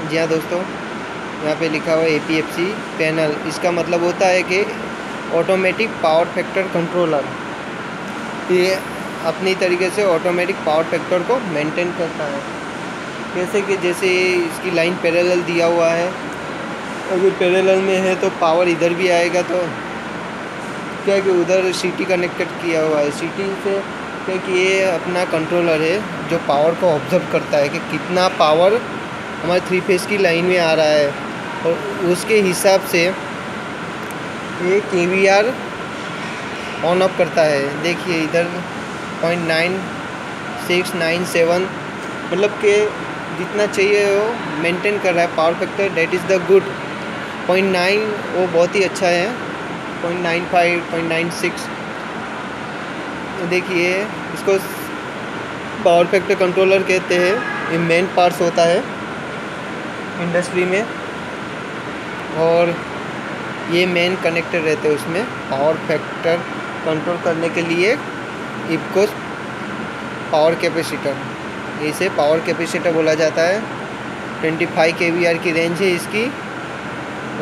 जी हाँ दोस्तों, यहाँ पे लिखा हुआ है एपीएफसी पैनल इसका मतलब होता है कि ऑटोमेटिक पावर फैक्टर कंट्रोलर ये अपनी तरीके से ऑटोमेटिक पावर फैक्टर को मेंटेन करता है। जैसे कि, जैसे इसकी लाइन पैरेलल दिया हुआ है। अगर पैरेलल में है तो पावर इधर भी आएगा तो क्या कि उधर सीटी कनेक्टेड किया हुआ है। सीटी से क्या कि ये अपना कंट्रोलर है जो पावर को ऑब्ज़र्व करता है कि कितना पावर हमारे थ्री फेस की लाइन में आ रहा है। और उसके हिसाब से ये के वी आर ऑन ऑफ़ करता है। देखिए, इधर point nine six nine seven मतलब कि जितना चाहिए वो मेंटेन कर रहा है power factor that is the good point nine वो बहुत ही अच्छा है। Point nine five point nine six देखिए, इसको पावर फैक्टर कंट्रोलर कहते हैं। ये मेन पार्ट्स होता है। इंडस्ट्री में और ये मेन कनेक्टर रहते हैं उसमें पावर फैक्टर कंट्रोल करने के लिए इपको पावर कैपेसिटर इसे पावर कैपेसिटर बोला जाता है। 25 फाइव के रेंज है इसकी।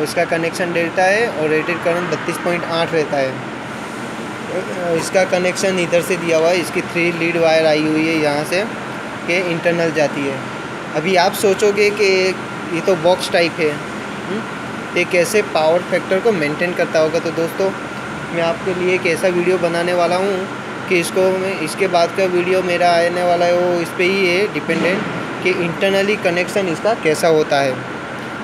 उसका कनेक्शन डेल्टा है और रेटेड करंट बत्तीस पॉइंट आठ रहता है। इसका कनेक्शन इधर से दिया हुआ है, इसकी थ्री लीड वायर आई हुई है यहाँ से, के इंटरनल जाती है। अभी आप सोचोगे कि ये तो बॉक्स टाइप है। हम्म, ये कैसे पावर फैक्टर को मेंटेन करता होगा? तो दोस्तों मैं आपके लिए एक ऐसा वीडियो बनाने वाला हूँ कि इसको मैं इसके बाद का वीडियो मेरा आने वाला है वो इस पर ही है डिपेंडेंट कि इंटरनली कनेक्शन इसका कैसा होता है।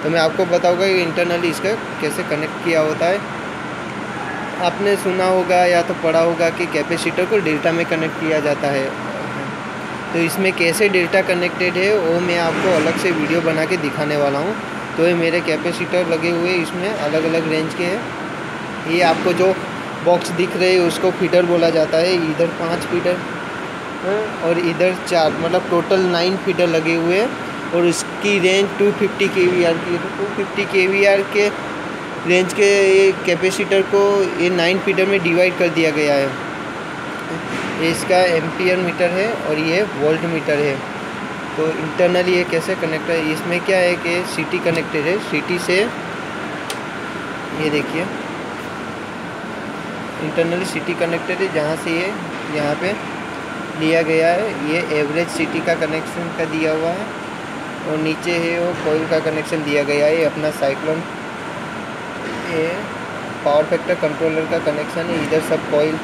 तो मैं आपको बताऊँगा कि इंटरनली इसका कैसे कनेक्ट किया होता है। आपने सुना होगा या तो पढ़ा होगा कि कैपेसिटर को डेल्टा में कनेक्ट किया जाता है। तो इसमें कैसे डेटा कनेक्टेड है, वो मैं आपको अलग से वीडियो बना के दिखाने वाला हूँ। तो ये मेरे कैपेसिटर लगे हुए इसमें अलग अलग रेंज के हैं। ये आपको जो बॉक्स दिख रहे है, उसको फीटर बोला जाता है। इधर पाँच फीटर और इधर चार मतलब टोटल नाइन फीटर लगे हुए हैं। और इसकी range 250 fifty K V R की two fifty K V R के रेंज के कैपेसिटर को ये नाइन फीटर में डिवाइड कर दिया गया है। ये इसका एम्पियर मीटर है और ये वोल्ट मीटर है। तो इंटरनली ये कैसे कनेक्ट है? इसमें क्या है कि सीटी कनेक्टेड है। सीटी से ये देखिए। इंटरनली सीटी कनेक्टेड है, जहाँ से ये यहाँ पे लिया गया है। ये एवरेज सिटी का कनेक्शन का दिया हुआ है और नीचे है वो कोयल का कनेक्शन दिया गया है। ये अपना साइक्लोन ये पावर फैक्टर कंट्रोलर का कनेक्शन है। इधर सब कोयल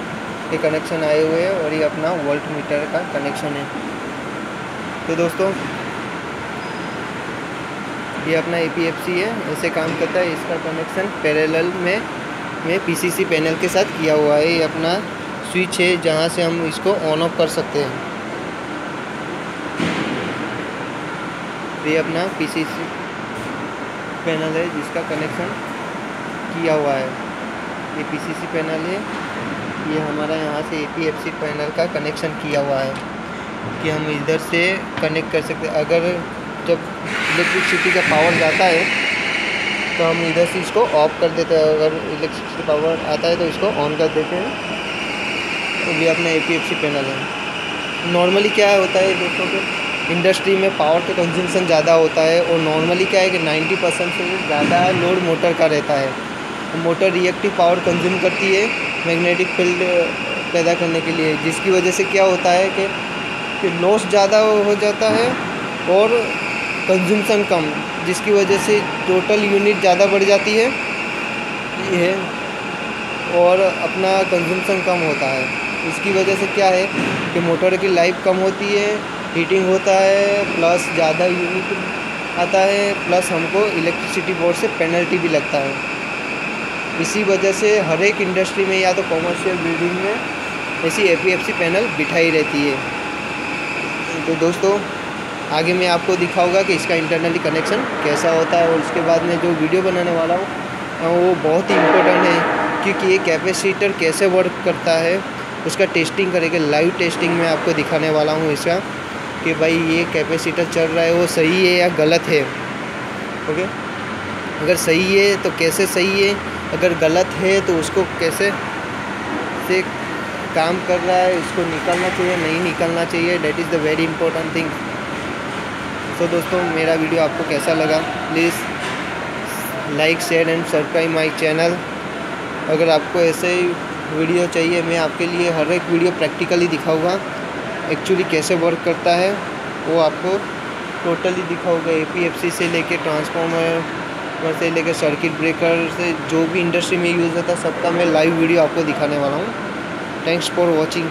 के कनेक्शन आए हुए हैं और ये अपना वोल्ट मीटर का कनेक्शन है। तो दोस्तों, ये अपना एपीएफसी है, ऐसे काम करता है, इसका कनेक्शन पैरेलल में में पीसीसी पैनल के साथ किया हुआ है। ये अपना स्विच है, जहाँ से हम इसको ऑन ऑफ़ कर सकते हैं। ये अपना पीसीसी पैनल है, जिसका कनेक्शन किया हुआ है। ये पीसीसी पैनल है। ये हमारा यहाँ से एपीएफसी पैनल का कनेक्शन किया हुआ है कि हम इधर से कनेक्ट कर सकते अगर जब इलेक्ट्रिसिटी का पावर जाता है तो हम इधर से इसको ऑफ़ कर देते हैं। अगर इलेक्ट्रिसिटी पावर आता है तो इसको ऑन कर देते हैं। तो ये अपना एपीएफसी पैनल है। नॉर्मली क्या होता है दोस्तों के इंडस्ट्री में पावर का कंजम्पशन ज़्यादा होता है और नॉर्मली क्या है कि 90 परसेंट से ज़्यादा लोड मोटर का रहता है। मोटर रिएक्टिव पावर कंज्यूम करती है मैग्नेटिक फ़ील्ड पैदा करने के लिए। जिसकी वजह से क्या होता है कि, कि लॉस ज़्यादा हो जाता है और कंजम्पशन कम जिसकी वजह से टोटल यूनिट ज़्यादा बढ़ जाती है। ये और अपना कंजम्पशन कम होता है। इसकी वजह से क्या है कि मोटर की लाइफ कम होती है हीटिंग होता है प्लस ज़्यादा यूनिट आता है प्लस हमको इलेक्ट्रिसिटी बोर्ड से पेनल्टी भी लगता है। इसी वजह से हर एक इंडस्ट्री में या तो कॉमर्शियल बिल्डिंग में ऐसी एपीएफसी पैनल बिठाई रहती है। तो दोस्तों, आगे मैं आपको दिखाऊँगा कि इसका इंटरनली कनेक्शन कैसा होता है और उसके बाद में जो वीडियो बनाने वाला हूँ वो बहुत ही इम्पोर्टेंट है क्योंकि ये कैपेसिटर कैसे वर्क करता है, उसका टेस्टिंग करेंगे लाइव टेस्टिंग में आपको दिखाने वाला हूँ इसका कि भाई ये कैपेसिटर चल रहा है, वो सही है या गलत है। ओके? अगर सही है तो कैसे सही है? अगर गलत है तो उसको कैसे से काम कर रहा है, इसको निकालना चाहिए, नहीं निकलना चाहिए that is the very important thing तो दोस्तों, मेरा वीडियो आपको कैसा लगा? Please like share and subscribe my channel अगर आपको ऐसे ही वीडियो चाहिए, मैं आपके लिए हर एक वीडियो प्रैक्टिकली दिखाऊँगा। एक्चुअली कैसे वर्क करता है, वो आपको टोटली दिखाऊँगा ए से लेके ट्रांसफार्मर से लेकर सर्किट ब्रेकर से जो भी इंडस्ट्री में यूज़ होता है, सबका मैं लाइव वीडियो आपको दिखाने वाला हूँ। Thanks for watching